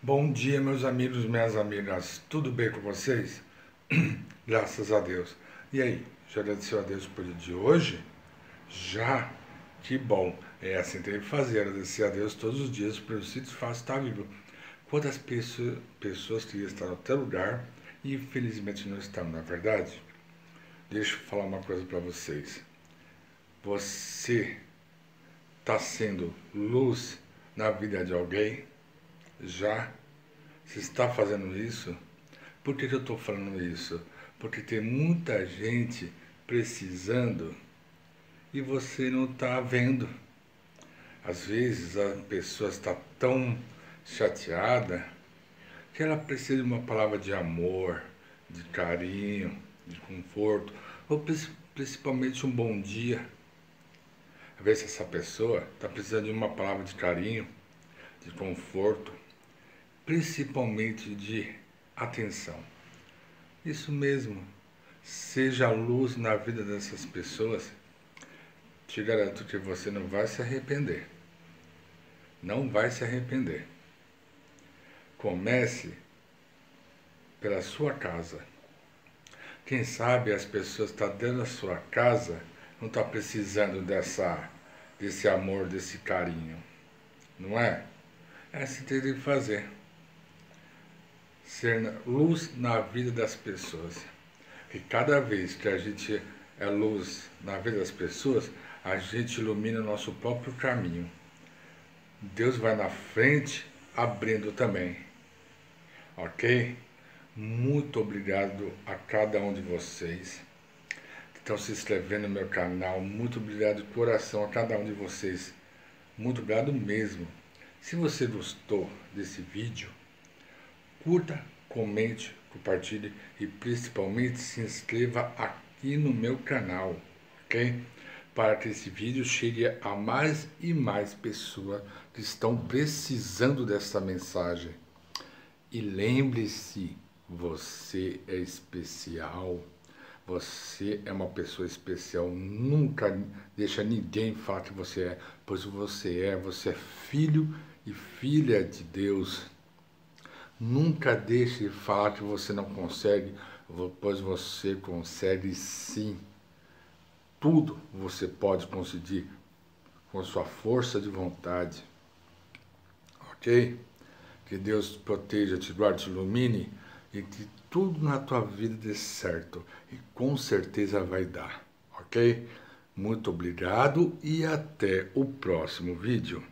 Bom dia, meus amigos, minhas amigas. Tudo bem com vocês? Graças a Deus. E aí, já agradeceu a Deus por dia de hoje? Já? Que bom. É assim tem que fazer, agradecer a Deus todos os dias pelo fato de estar vivo. Quantas pessoas, pessoas queriam estar no teu lugar e infelizmente não estão, na é verdade? Deixa eu falar uma coisa para vocês. Você está sendo luz na vida de alguém? Já se está fazendo isso. Por que, que eu estou falando isso? Porque tem muita gente precisando e você não está vendo. Às vezes a pessoa está tão chateada que ela precisa de uma palavra de amor, de carinho, de conforto, ou principalmente um bom dia. Às vezes essa pessoa está precisando de uma palavra de carinho, de conforto, principalmente de atenção. Isso mesmo, seja luz na vida dessas pessoas, te garanto que você não vai se arrepender. Não vai se arrepender. Comece pela sua casa. Quem sabe as pessoas estão tá dentro da sua casa, não estão tá precisando dessa, desse amor, desse carinho. Não é? É assim que tem que fazer ser luz na vida das pessoas. E cada vez que a gente é luz na vida das pessoas, a gente ilumina o nosso próprio caminho. Deus vai na frente abrindo também. Ok? Muito obrigado a cada um de vocês que estão se inscrevendo no meu canal. Muito obrigado de coração a cada um de vocês. Muito obrigado mesmo. Se você gostou desse vídeo, curta, comente, compartilhe e principalmente se inscreva aqui no meu canal, ok? Para que esse vídeo chegue a mais e mais pessoas que estão precisando dessa mensagem. E lembre-se, você é especial. Você é uma pessoa especial. Nunca deixa ninguém falar que você é, pois você é. Você é filho e filha de Deus. Nunca deixe de falar que você não consegue, pois você consegue sim. Tudo você pode conseguir com sua força de vontade. Ok? Que Deus proteja, te guarde, te ilumine e que tudo na tua vida dê certo. E com certeza vai dar. Ok? Muito obrigado e até o próximo vídeo.